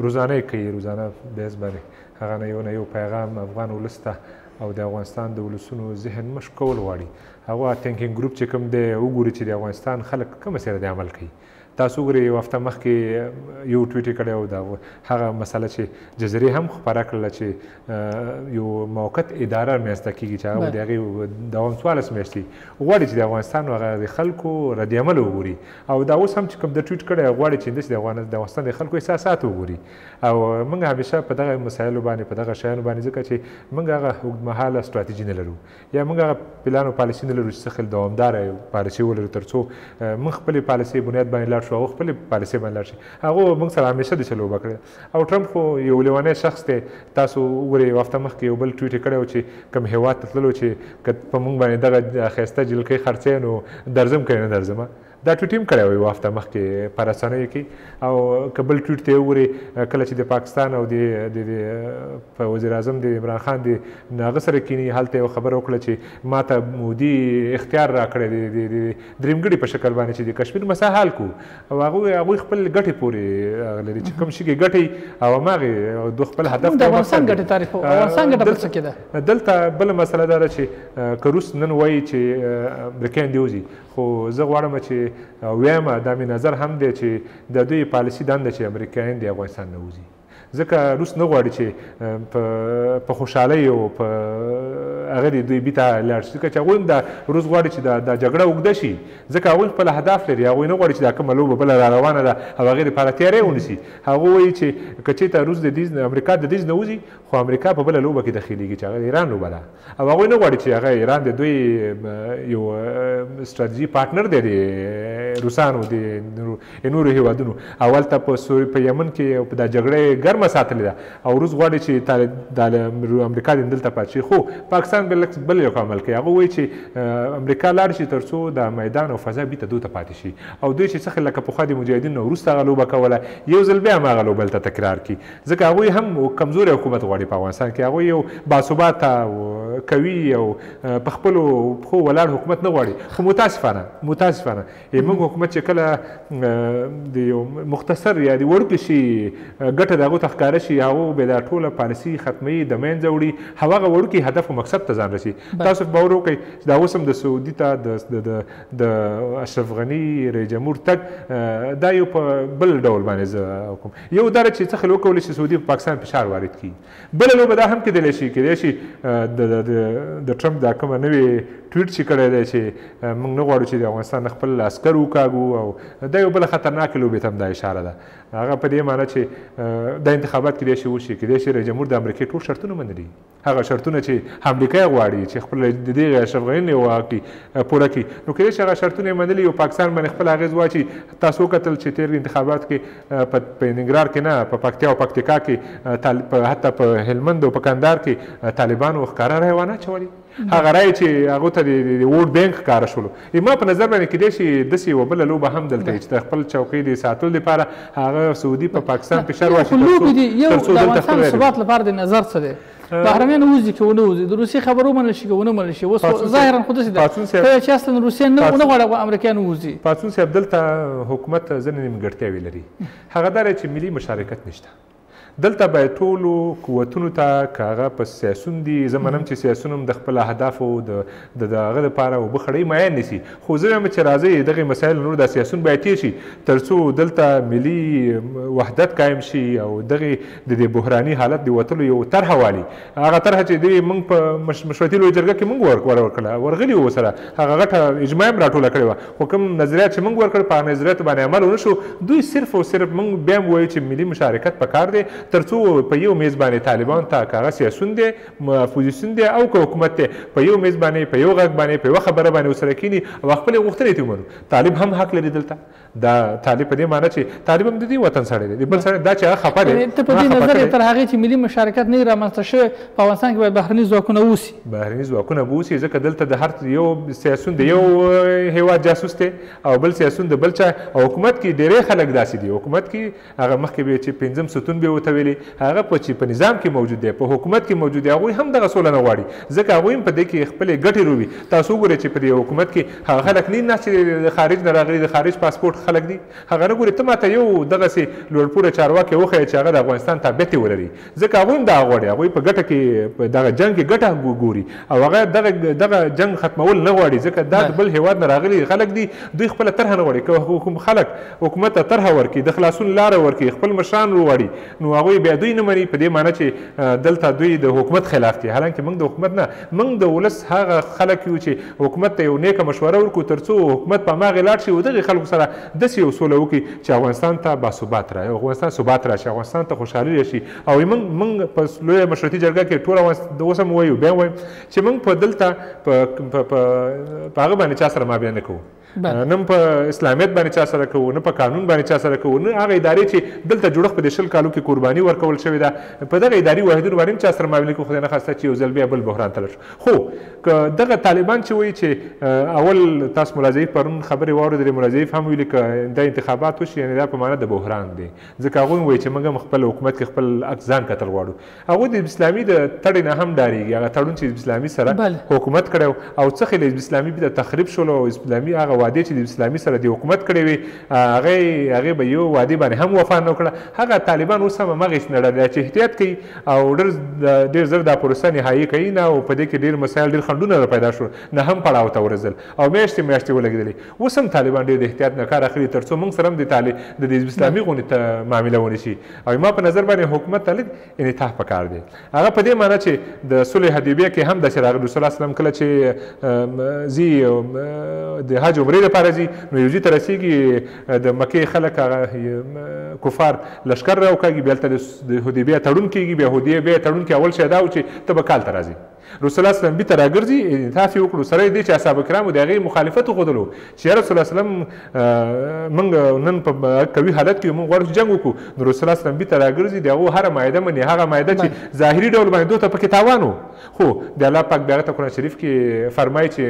روزانه کوي روزانه به یې باندې هغه نه یو نه یو پیغام افغان ولس ته او د افغانستان د ولسونو ذهن مشکول غواړي هغه تینکینګ ګروپ چې کوم دی وګوري چې د افغانستان خلک کومه څیره دی عمل کوي تاسو وګورئ یو هفته مخکې یو ټویټ یې کړی او د هغه مسله چې جزیرې هم خپره کړله چې یو موقت اداره رامنځته کېږي چې هغه د هغې دوام څوارلس میاشتې غواړي چې د افغانستان هغه د خلکو رد عمل وګوري او دا اوس هم چې کوم د ټویټ کړی غواړي چې د افغانستان د خلکو احساسات وګوري او موږ همیشه په دغه مسایلو باندې په دغه شیانو باندې ځکه چې موږ هغه اوږدمهاله ستراتیژي نه لرو یا موږ هغه پلان او پالیسي نه لرو چې څخه دوامداره پالیسي ولرو ترڅو موږ خپلې پالیسي بنیاد باندې لاړ شو او خپلې پالیسي باندې لاړ شي هغه موږ سره همیشه د چلو بکړي او ټرمپ خو یو لیوانه شخص دی تاسو وګورئ یو هفته مخکې یو بل ټویټ کړو چې کوم هوا تللو چې په موږ باندې دغه خسته جلکې خرڅې نو درزم کړي نه درزمه دا ټویټ هم کړی و یو هفته مخکې په رسنیو کې او که بل ټویټ ته وګوري کله چې د پاکستان او د د په وزیر اعظم د عمران خان د ناغه سره کینی هلته یو خبر وکړه چې ما ته مودي اختیار راکړی دی د دریمګړي په شکل باندې چې د کشمیر مسا حل کو او هغه هغه خپل ګټه پوری لري چې کوم شي کې ګټي او ماغه د خپل هدف د افغانستان ګټه تعریف او افغانستان ګټه څه کېده دلته بل مسله دا ده چې کروس نن وایي چې امریکایان دیوزي خو زه غواړم چې ووایم دا مې نظر هم دی چې د دوی پالیسي دانده چې امریکایان دې افغانستان نه وځي ځکه روس نه غواړي چې په په خوشحالۍ او په هغه دې دوی بیته لاړ شي ځکه چې هغوی هم دا روس غواړي چې دا دا جګړه اوږده شي ځکه هغوی خپل اهداف لري هغوی نه غواړي چې دا کومه لوبه بله را روانه ده او هغې لپاره تیاری ونیسي هغوی وایي چې که چېرته روس د دې امریکا د دې نه وځي خو امریکا په بله لوبه کې دخیلېږي چې هغه د ایران لوبه ده او هغوی نه غواړي چې هغه ایران د دوی یو ستراتیژي پارټنر دی د روسانو د نورو هیوادونو او هلته په سوري په یمن کې په دا جګړه ګرمه ساتلې ده او روس غواړي چې د امریکا د دلته پاتې خو پاکستان بل بل یو عمل کوي هغه وایي چې امریکا لاړ شي ترڅو د میدان او فضا بیت دوی ته پاتې شي او دوی چې څخه لکه په خو د مجاهدینو روسته غلوبه کوله یو ځل بیا ما غلوبه ته تکرار کی ځکه هغوی هم کمزوری حکومت غواړي په افغانستان کې هغوی یو باثباته قوي او په خپلو پښو ولاړ حکومت نه غواړي خو متاسفانه متاسفانه موږ حکومت چې کله د یو مختصر یا د وړوکي شي ګټه د هغو ته ښکاره شي هغو به دا ټوله پالیسي ختموي د منځه وړي هغه وړوکي هدف او مقصد ته ځان رسي تاسو باور وکړئ دا اوس هم د سعودي ته د د اشرف غني رئیس جمهور تګ دا یو په بل ډول باندې زه کوم یو دا چې څه خل وکول شي سعودي په پاکستان فشار وارد کړي بل لوبه دا هم کېدلی شي کېدای شي د د د ټرمپ دا کومه نوې ټویټ چې کړی دی چې موږ نه غواړو چې د افغانستان خپل عسکر وکاږو او دا یو بل خطرناک لوبې ته هم دا اشاره ده هغه په دې معنی چې دا انتخابات کېدای شي وشي کېدای شي رئیس جمهور د امریکې ټول شرطونه منلي هغه شرطونه چې همليکه يې غواړي چې خپل د دغې اشرف غني نيواکي پوره کړي نو کېدای شي هغه شرطونه يې منلي او پاکستان باندې خپل اغېز واچي تاسو وکتل چې تېر انتخابات کې په په ننګرهار کې نه په پکتيا او پکتيکا کې په حتی په هلمند او په کندهار کې طالبانو ښکاره رای وانه چولي هغه رای چې هغه ته د ووټ بانک ښکاره شولو زما په نظر باندې کیدای شي داسې یوه بله لوبه هم دلته وي چې د خپل چوکۍ د ساتلو لپاره هغه سعودي په پاکستان فشار واچوي ترڅو دلته خپل رایه ورکړي. خو لوبې دي، یو د افغانستان د ثبات لپاره دې نظر څه دی؟ بهرنیان ووځي که ونه وځي؟ د روسیې خبره ومنل شي که ونه منل شي؟ اوس ظاهرا خو داسې ده ښایي چې اصلا روسیه نه ونه غواړي امریکایان ووځي. پاڅون صاحب دلته حکومت ځینې نیمګړتیاوې لري هغه دا دی چې ملي مشارکت نشته. دلته باید ټولو قوتونو ته که هغه په سیاسون دي زه منم چې سیاسون هم د خپل اهدافو د د هغه لپاره اوبه خړی مایه نیسي خو زه وایم چې راځي دغه مسایل نور د سیاسون باید تیر شي ترڅو دلته ملي وحدت قائم شي او دغه د دې بحراني حالت د وتلو یو طرحه والي هغه طرحه چې دوی موږ په مشورتي لوی جرګه کې موږ ور ورکړه ورغلي وو سره هغه غټه اجماع هم راټوله کړې وه خو کوم نظریات چې موږ ورکړ په نظریاتو باندې عمل ونه شو دوی صرف او صرف موږ بیا هم وایو چې ملي مشارکت پکار دی ترڅو په یو میز باندې طالبان ته که هغه سیاسون دی اپوزیسیون دی او که حکومت دی په یو میز باندې په یو غږ باندې په یوه خبره باندې ورسره کینی او خپلې غوښتنې ترې ومنو طالب هم حق لري دلته دا طالب په دې معنی چې طالب هم د دې وطن سړی دی، د بل سړی دا چې هغه خپه دی، ته په دې نظر یې تر هغې چې ملي مشارکت نه وي رامنځته شوی، په افغانستان کې باید بهرني ځواکونه اوسي؟ بهرني ځواکونه به اوسي، ځکه دلته د هر یو سیاسیون د یو هېواد جاسوس دی او بل سیاسیون د بل چا او حکومت کې ډېری خلک داسې دي، حکومت کې هغه مخکې به چې پنځم ستون به ورته ویلې هغه په چې په نظام کې موجود دی په حکومت کې موجود دی هغوی هم دغه سوله نه غواړي ځکه هغوی هم په دې کې خپلې ګټې روي تاسو وګورئ چې په دې حکومت کې هغه خلک نه ناست چې د خارج نه راغلي د خارج پاسپورټ خلک دي هغه نه ګوري ته ماته یو دغسې لوړپوړی چارواکی وښیه چې هغه د افغانستان تابعیت یې ولري ځکه هغوی هم دغه غواړي، هغوی په ګټه کې په دغه جنګ کې ګټه ګوري او هغه دغه دغه جنګ ختمول نه غواړي، ځکه دا د بله. بل هېواد نه راغلي خلک دي، دوی خپله طرحه نه غواړي، که حکوم خلک حکومت ته طرحه ورکړي، د خلاصون لاره ورکړي، خپل مشران وغواړي، نو هغوی بیا دوی نه مني، په دې معنی چې دلته دوی د حکومت خلاف دي، حالانکه موږ د حکومت نه. موږ د ولس هغه خلک یو چې حکومت ته یو نیکه مشوره ورکړو تر څو حکومت په هماغې لاړ شي اودغې خلکو سره داسې یو سوله وکړي چې افغانستان ته باثبات را افغانستان ثبات راشي افغانستان ته خوشحالي راشي او موږ موږ په لویه مشروطي جرګه کې ټول افغانستان اوس هم وایو بیا وایم چې موږ په دلته په په په هغه باندې چا سره مابیا نه کوو نم په اسلامیت باندې چا سره کوو نه په قانون باندې چا سره کوو نه هغه ادارې چې دلته جوړښت په دې شل کالو کې قرباني ورکول شوې ده په دغه اداري واحدونو باندې هم چا سره معاملې کوو خدای نخواسته چې یو ځل بیا بل بحران ته لړ خو که دغه طالبان چې وایي چې اول تاسو ملا ضعیف پرون خبرې واورېدلې ملا ضعیف هم ویلي که دا انتخابات وشي یعنې دا په معنا د بحران دی ځکه هغوی هم وایي چې موږ هم خپل حکومت کې خپل عکس ځان کتل غواړو هغوی د حزب اسلامي د تړې نه هم ډارېږي، هغه تړون چې حزب اسلامي سره حکومت کړی و او څخه یې له حزب اسلامي بیرته تخریب شول او حزب اسلامي هغه وعدې چې د حزب اسلامي سره دې حکومت کړې وې هغه یې هغې به یوې وعدې باندې هم وفا نه کړه هغه طالبان اوس هم هماغه شنه ډله ده چې احتیاط کوي او ډېر ډېر زر دا پروسه نهایي کوي نه او په دې کې ډېر مسایل ډېر خنډونه را پیدا شول نه هم پړاو ته ورسېدل او میاشتې میاشتې ولګېدلې اوس هم طالبان ډېر د احتیاط نه کار اخلي تر څو موږ سره هم د طالب د حزب اسلامي غوندې معامله ونه شي. او زما په نظر باندې حکومت ته لږ انعطاف په کار دی هغه په دې معنی چې د صلح حدیبیه کې هم داسې راغلی رسول الله صلی الله علیه وسلم کله چې زی د حج عمرې لپاره ځي نو یو ځي ته رسیږي د مکې خلک هغه کفار لشکر راوکاږي بیا هلته د حدیبیه تړون کیږي بیا حدیبیه تړون کې اول شی دا و چې ته به کال ته راځي رسول الله صلی الله علیه وسلم بیت راګرځي انعطاف یې وکړو سره دې چې اصحاب کرامو د هغې مخالفت وښودلو چې یا رسول الله صلی الله علیه وسلم موږ نن په قوي حالت کې موږ غواړو جنګ وکړو نو رسول الله صلی الله علیه وسلم بیت راګرځي د هغو هره معاهده مني هغه معاهده چې ظاهري ډول باندې دوی ته پکې تاوان و خو د الله پاک بیا ته قرآن شریف کې فرمایي چې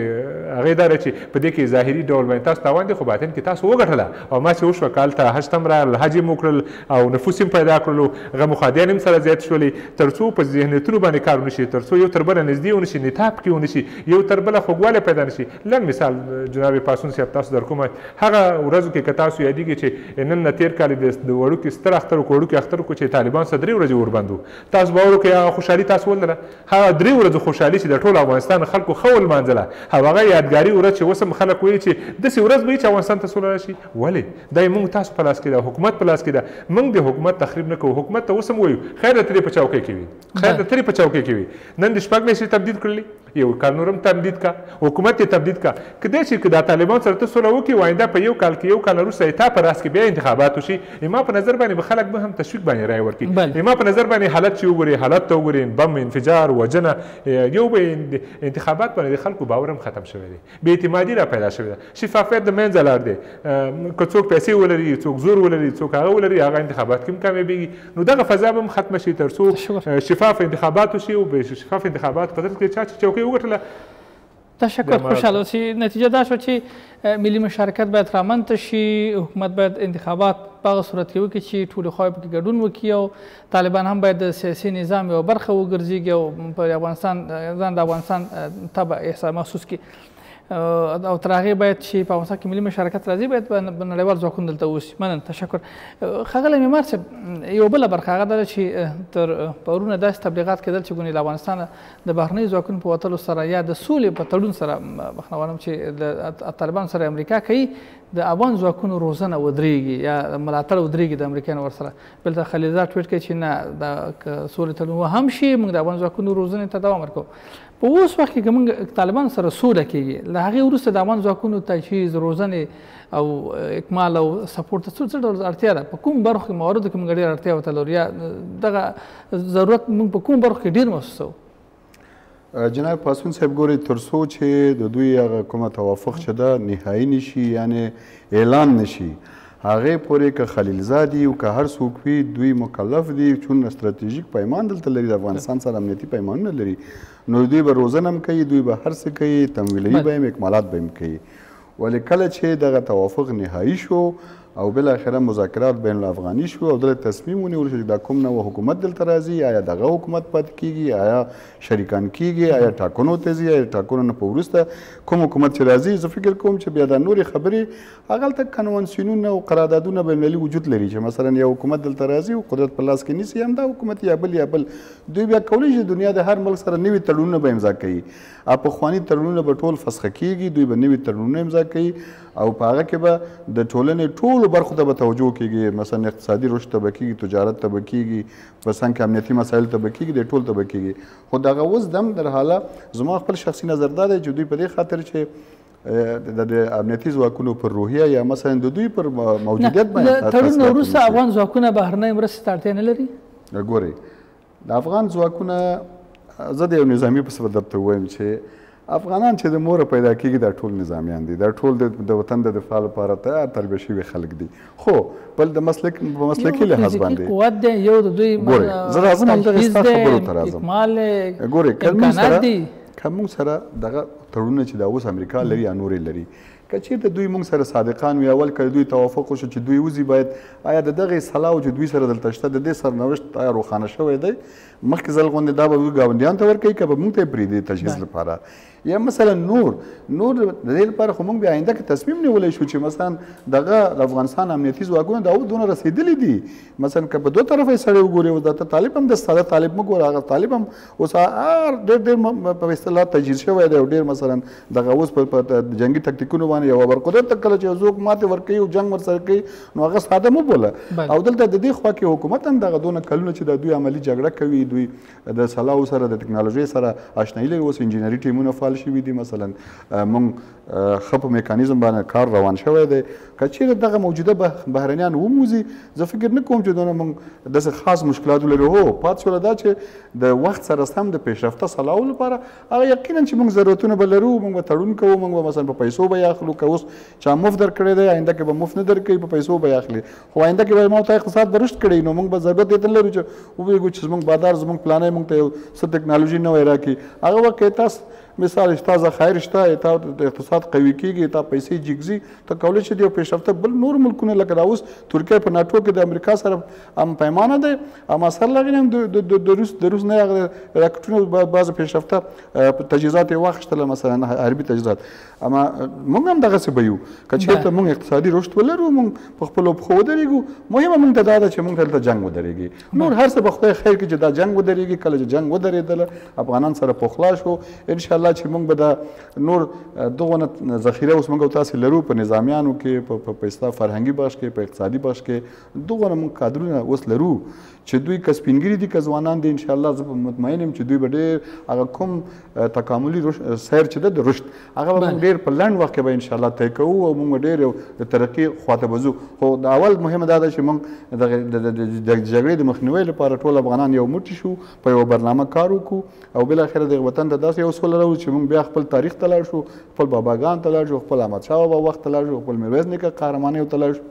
هغه دا چې په دې کې ظاهري ډول باندې تاسو تاوان دي خو باطن کې تاسو وګټله او ما چې وشو کال ته حج تم راغل حج یې مو کړل او نفوس يم پيدا کړلو غم و ښاديان يم سره زيات شولي تر څو په ذهنيتونو باندې کار ونشي تر څو يو تر بله نږدې ونشي نطاق پکې ونشي يو تر بله خوږوالی پيدا نشي لنډ مثال جناب پاڅون صاحب تاسو درکوم هغه ورځو کې که تاسو ياديږي چې نن نه تير کال د وړوکي ستر اختر وکړو وړوکي اختر وکړو چې طالبان سره درې ورځې اوربند وو تاسو باور وکړئ هغه خوشحالي تاسو ولرله هغه درې ورځې خوشحالي چې د ټول افغانستان خلکو ښه ولمانځله هغه يادګاري ورځ چې اوس هم خلک ويل چې داسې ورځ به وي چې افغانستان ته سوله راشي ولې؟ دا یې مونږ تاسو په لاس کې ده، حکومت په لاس کې ده، مونږ دې حکومت تخریب نه کوو، حکومت ته اوس هم وایو، خیر ده ته دې په چوکۍ کې وي، خیر ده ته دې په چوکۍ کې وي، نن دې شپږ میاشتې تمدید کړلې، یو کال نور هم تمدید کا، حکومت یې تمدید کا، کیدای شي که دا طالبانو سره ته سوله وکړې او آینده په یو کال کې، یو کال نه وروسته اتا په راس کې بیا انتخابات وشي، اما په نظر باندې به خلک به هم تشویق باندې رایه ورکړي، اما په نظر باندې حالت چې وګورې، حالت ته وګورې، بم، انفجار، وژنه، یو به انتخابات باندې د خلکو باور هم ختم شوی دی. بې اعتمادي را پیدا شوې ده، شفافیت د منځه لاړ دی، که څوک پیسې ولري، څوک زور ولري، څوک هغه ولري، هغه انتخابات کې هم کامیابېږي، نو دغه فضا به هم ختمه شي تر څو شفاف انتخابات وشي او په شفاف انتخاباتو په ترڅ کې چا چې چوکۍ وګټله، تشکر خوشحال اوسي نتیجه دا شوه چې ملي مشارکت باید رامنځته شي حکومت باید انتخابات په هغه صورت کې وکړي چې ټولې خواوې پکې ګډون وکړي او طالبان هم باید د سیاسي نظام یوه برخه وګرځېږي او په افغانستان ځان د افغانستان طبع احساس محسوس کړي او تر هغې باید چې په افغانستان کې ملي مشارکت راځي باید نړیوال ځواکونه دلته اوسي مننه تشکر ښاغلی معمار صاحب یوه بله برخه هغه ده چې تر پرونه داسې تبلیغات کېدل چې ګونې له افغانستانه د بهرنیو ځواکونو په وتلو سره یا د سولې په تړون سره بخښنه غواړم چې د طالبانو سره امریکا کوي د افغان ځواکونو روزنه ودرېږي یا ملاتړ ودرېږي د امریکایانو ورسره دلته خلیلزاد ټویټ کوي چې نه دا که سولې تړون وهم شي موږ د افغان ځواکونو روزنې ته دوام ورکوو په اوس وخت کې که موږ طالبان سره سوله کېږي له هغې وروسته د افغان ځواکونو تجهیز روزنې او اکمال او سپورټ ته څه ډول اړتیا ده په کوم برخو کې مواردو کې موږ ډېره اړتیا ورته لرو یا دغه ضرورت موږ په کوم برخو کې ډېر محسوسوو جناب پاسون صاحب ګوري تر څو چې د دوی هغه کومه توافق چې ده نهایی نشي یعنی اعلان نشي هغه پورې که خلیلزادي او که هر څوک وي دوی مکلف دي چون ستراتیژیک پیمان دلته لري د افغانستان سره امنیتي پیمانونه لري نو دوی به روزنه هم کوي دوی به هر څه کوي تمویلي به هم اکمالات به هم کوي ولې کله چې دغه توافق نهايي شو او بالاخره مذاکرات بین الافغاني شو او دلته تصمیم ونیول شو چې دا کوم نوع حکومت دلته راځي آیا دغه حکومت پاتې کیږي آیا شریکان کیږي آیا ټاکنو ته ځي آیا ټاکنو نه په وروسته کوم حکومت چې راځي زه فکر کوم چې بیا دا نورې خبرې هغلته کنوانسیونونه او قراردادونه بین المللي وجود لري چې مثلا یو حکومت دلته راځي او قدرت په لاس کې نیسي همدا حکومت یا بل یا بل دوی بیا کولی شي دنیا د هر ملک سره نوي تړونونه به امضا کوي او پخواني تړونونه به ټول فسخ کېږي، دوی به نوي تړونونه امضا کوي او په هغه کې به د ټولنې ټولو برخو ته به توجه کېږي، مثلاً اقتصادي رشد ته به کېږي، تجارت ته به کېږي، په څنګ کې امنیتي مسایلو ته به کېږي، دې ټولو ته به کېږي، خو دغه اوس دم در حاله زما خپل شخصي نظر دا دی چې دوی په دې خاطر چې د د امنیتي ځواکونو پر روحیه یا مثلاً د دوی پر موجودیت باندې له تړون نه وروسته افغان ځواکونه بهرنۍ مرستې ته اړتیا نه لري؟ ګورئ د افغان ځواکونه زه د یو نظامی په صفت درته وایم چې افغانان چې د مور پیدا کیږي دا ټول نظامیان دي دا ټول د وطن د دفاع لپاره تیار تربیه شوي خلک دي خو بل د مسلک په مسلکي لحاظ باندې قوت دی یو د دوی ګوري زه راځم هم دغه ستاسو خبرو ته راځم ګوري کمون سره کمون سره دغه تړونه چې دا اوس امریکا لري یا نورې لري که چیرته دوی موږ سره صادقان وی اول که د دوی توافق وشو چې دوی وځي باید آیا د دغه سلاو چې دوی سره دلته شته د دې سرنوشت آیا روښانه شوی دی مخکې ځل غوندې دا به دوی ګاونډیان ته ورکوي که به موږ ته یې پرېږدي تجهیز لپاره یا مثلا نور نور د دې لپاره خو موږ بیا آینده کې تصمیم نیولی شو چې مثلا دغه د افغانستان امنیتي ځواکونه دا اوس دونه رسېدلي دي مثلا که په دوه طرفه یې سړی وګوري اوس دا ته طالب هم د ساده طالب مه ګوره هغه طالب هم اوس هر ډېر ډېر په اصطلاح تجهیز شوی دی او ډېر مثلا دغه اوس په جنګي تکتیکونو باندې یو خبر قدرت ته کله چې ځوک ماتې ورکوي او جنګ ورسره کوي نو هغه ساده مو بوله او دلته د دې خوا کې حکومت هم دغه دونه کلونه چې د دوی عملی جګړه کوي دوی د سلاو سره د ټکنالوژۍ سره آشنایي لري اوس انجینري ټیمونه فعال شوي دي مثلا موږ ښه په میکانیزم باندې کار روان شوی دی که چیرې دغه موجوده بهرنیان وموزي زه فکر نه کوم چې دونه موږ داسې خاص مشکلات ولرو هو پاتې شوله دا چې د وخت سره سم د پیشرفته سلاو لپاره هغه یقینا چې موږ ضرورتونه به لرو موږ به تړون کوو موږ به مثلا په پیسو به یې اخلو که اوس چا مفت درکړی دی آینده کې به مفت نه درکوي په پیسو به یې اخلي خو آینده کې به ما ته اقتصاد به رشد کړی نو موږ به ضرورت یې لرو چې وویږو چې زموږ بازار زموږ پلانې موږ ته یو څه ټکنالوژي نوی راکړي هغه وخت تاسو مثال شته ځا خیر شته تا د اقتصاد قوي کیږي تا پیسې جګزي ته کولای شي د پیشرفته بل نور ملکونه لکه دا اوس ترکیه په ناتو کې د امریکا سره هم پیمانه ده اما سره لګنه د د روس د روس نه راکټونه بعض پیشرفته تجهیزات واخښتل مثلا حربي تجهیزات اما موږ هم دغه څه بيو کچې ته موږ اقتصادي رشد ولرو موږ په خپل په خو درېګو مهمه موږ ته دا ده چې موږ دلته جنگ ودرېږي نور هر څه به خدای خیر کړي چې دا جنګ ودرېږي کله چې جنګ ودرېدل افغانان سره پخلا شو ان شاء الله چې موږ به دا نور دغه نه ذخیره اوس موږ تاسو لرو په نظامیانو کې په په اصلاح فرهنګي بخش کې په اقتصادي بخش کې دغه نه موږ کادرونه اوس لرو چې دوی کسبینګری دي کزوانان دي ان شاء الله زه مطمئن یم چې دوی به ډېر هغه کوم تکاملي سیر چې ده د رشد هغه به موږ ډېر په لنډ وخت کې به انشاءالله طی کوو او موږ به ډېر یو د ترقي خواته به ځو خو د اول مهمه دا ده چې موږ د جګړې د مخنیوي لپاره ټول افغانان یو موټي شو په یوه برنامه کار وکړو او بالاخره دغه وطن ته داسې یو سوله راوړو چې موږ بیا خپل تاریخ ته لاړ شو خپل باباګان ته لاړ شو خپل احمدشاه بابا وخت ته لاړ شو خپل میرویس نیکه قهرمانیو ته لاړ شو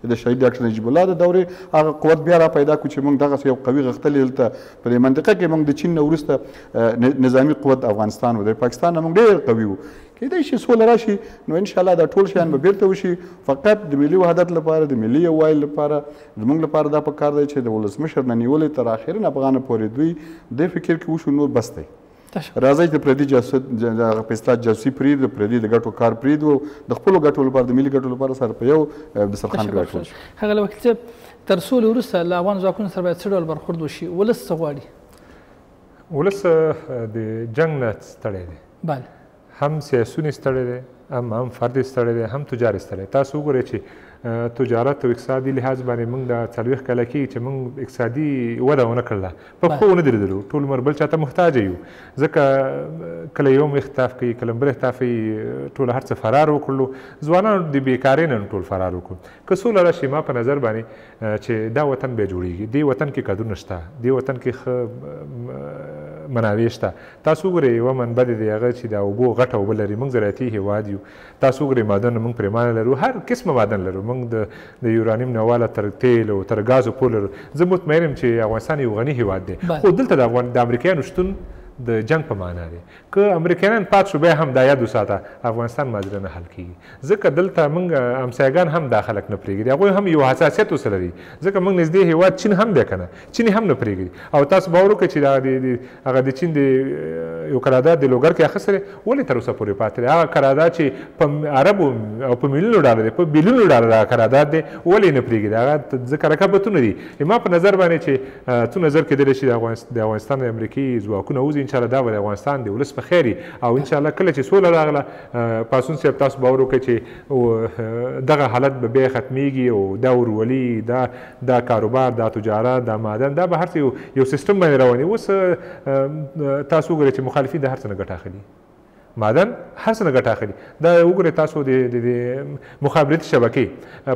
چې د شهید ډاکټر نجیب الله د دورې هغه قوت بیا را پیدا کړو چې موږ دغسې یو قوي غښتلی دلته په دې منطقه کې موږ د چین نه وروسته نظامي قوت د افغانستان و د پاکستان نه موږ ډېر قوي وو کېدای شي سوله راشي نو ان شاء الله دا ټول شیان به بیرته وشي فقط د ملي وحدت لپاره د ملي یووالي لپاره زموږ لپاره دا پکار دی چې د ولسمشر نه نیولې تر اخرین افغانه پورې دوی دې فکر کې وشو نور بس دی راځئ د پردي جاسوس دغه په اصطلاح جاسوسي پرېږدو د پردي د ګټو کار پرېږدو او د خپلو ګټو لپاره د ملي ګټو لپاره سره په یو دسترخوان کې راټول شو. ښاغلی وکیل صاحب تر سولې وروسته له افغان ځواکونو سره باید څه ډول برخورد وشي؟ ولس څه غواړي؟ ولس د جنګ نه ستړی دی. بله. هم سیاسون یې ستړی دی، هم هم فرد یې ستړی دی، هم تجار یې ستړی دی. تاسو وګورئ چې تجارت او اقتصادي لحاظ باندې موږ دا څلوېښت کاله کېږي چې موږ اقتصادي وده ونه کړله، په پښو ونه درېدلو، ټول عمر بل چاته محتاجه یو، ځکه کله یو مخ تاف کوي، کله بل تاف کوي، ټول هر څه فرار وکړلو، ځوانان د بېکارۍ نه ټول فرار وکړو. که سوله راشي، زما په نظر باندې، چې دا وطن بیا جوړیږي دې وطن کې کادرونه شته دې وطن کې ښه منابع شته تاسو وګورئ یوه منبع دی هغه چې د اوبو غټه اوبه لري موږ زراعتي هیواد یو تاسو وګورئ معدن موږ پریمانه لرو هر قسمه معدن لرو موږ د د یورانیم نه والا تر تیل او تر غازو پورې لرو زه مطمئن یم چې افغانستان یو غني هیواد دی خو دلته د افغان د امریکایانو شتون د جنگ په معنا دی که امریکایان پات شو بیا هم دا یاد وساته افغانستان ماضره نه حل کیږي ځکه دلته موږ همسایګان هم دا خلک نه پریږدي هغه هم یو حساسیت وسره لري ځکه موږ نږدې هیواد چین هم دی کنه چین هم نه پریږدي او تاسو باور وکړئ چې دا د هغه د چین د یو قرارداد د لوګر کې اخیستل ولې تر اوسه پورې پاتې دی هغه قرارداد چې په عربو او په میلیونو ډالر دی په بیلیونو ډالر دا قرارداد دی ولې نه پریږدي هغه ځکه رقابتونه دي ما په نظر باندې چې څو نظر کېدلی شي د افغانستان د امریکې ځواکونه وځي ان شاء الله دا به د افغانستان د ولس په خیر او ان شاء الله کله چې سوله راغله پاسون صاحب تاسو باور وکړئ چې دغه حالت به بیا ختمیږي او دا ورولي دا دا کاروبار دا تجارت دا معدن دا به هر څه یو سیستم باندې رواني اوس تاسو وګورئ چې مخالفین د هر څه نه ګټه اخلي معدن هر څه نه ګټه اخلي دا وګورئ تاسو د د مخابراتي شبکې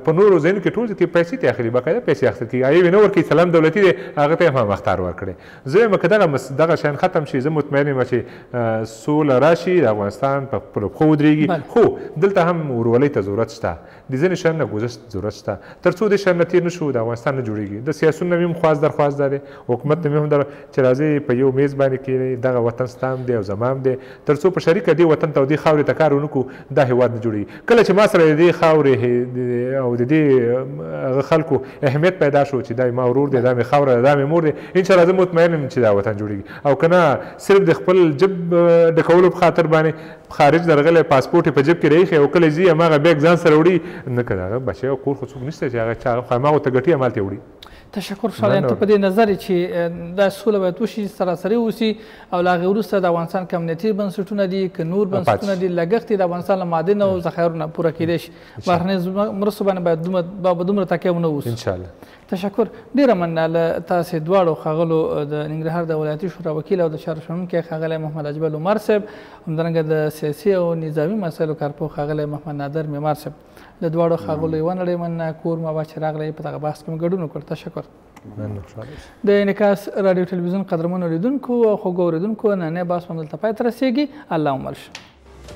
په نورو ځایونو کې ټول کې پیسې ته اخلي باقاعده پیسې اخیستل کېږي هغه یې نه ورکوي سلام دولتي دی هغه ته یې هم اخطار ورکړی زه وایم که دغه دغه شیان ختم شي زه مطمئن یم چې سوله راشي د افغانستان په خپلو پښو ودرېږي خو دلته هم ورولۍ ته ضرورت شته د ځنې شیانو نه ګذشت ضرورت شته تر څو دې شیانو نه تیر نشو د افغانستان نه جوړیږي د سیاسیونو نه مې هم خواست درخواست دا دی حکومت ته مې هم دا چې راځئ په یو میز باندې کینئ دغه وطن ستا هم دی او زما هم دی تر څو په شریکه دې وطن ته او دې خاورې ته کار ونه کړو دا هیواد نه جوړیږي کله چې ما سره د دې خاورې او د دې هغه خلکو اهمیت پیدا شو چې دا ما ورور دی دا مې خاوره ده دا مې مور دی ان شاء الله زه مطمئن یم چې دا وطن جوړیږي او کنه صرف د خپل جب ډکولو په خاطر باندې په خارج نه رغلی پاسپورټ یې په جیب کې را ایښی او کله ځي هماغه بیګ ځان سره وړي نه که د هغه بچی او کور خو څوک نشته چې هغه چا خو هماغو ته ګټي همالته یې وړي. تشکر خوشحاله یم ته په دې نظر یې چې دا سوله باید وشي سراسري اوسي او له هغې وروسته د افغانستان که امنیتي بنسټونه دي که نور بنسټونه دي لګښت یې د افغانستان له معادن او ذخایرو نه پوره کېدای شي بهرنیو مرستو باندې باید دومره تکیه ونه اوسو. تشکر. ډېره مننه له تاسې دواړو ښاغلو، د ننګرهار د ولایتي شورا وکیل او د چارو شنونکی ښاغلی محمد اجمل عمر صاحب، همدارنګه د سیاسي او نظامي مسایلو کارپوه ښاغلی محمد نادر معمار صاحب. له دواړو ښاغلو یوه نړۍ مننه، کور مو اباد چې راغلئ په دغه بحث کې مو ګډون وکړ. تشکر. د انعکاس راډیو ټلویزیون قدرمنو لیدونکو او خوږو اورېدونکو، نننی بحث مو همدلته پای ته رسېږي. الله مو مل شه.